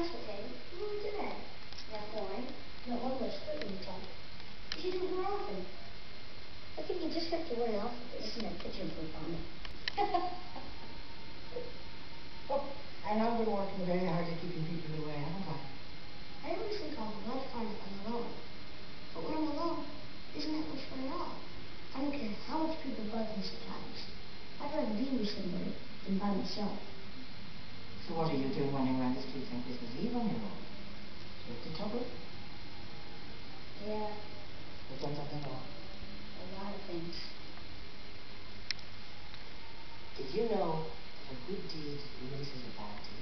that's okay. What do that? That wine. Not one in the top. You should do it more often. I think you just have to wear an outfit that doesn't have picture proof on it. And I've been working very hard at keeping people away, haven't I? I always think lot of fun if I'm alone. But when I'm alone, isn't that much fun at all? I don't care how much people bug me sometimes. I'd rather be with somebody than by myself. So what are you doing running around the streets on Christmas Eve on your own? You have to trouble? Yeah, You've done something wrong. a lot of things. Did you know that a good deed releases a bad deed?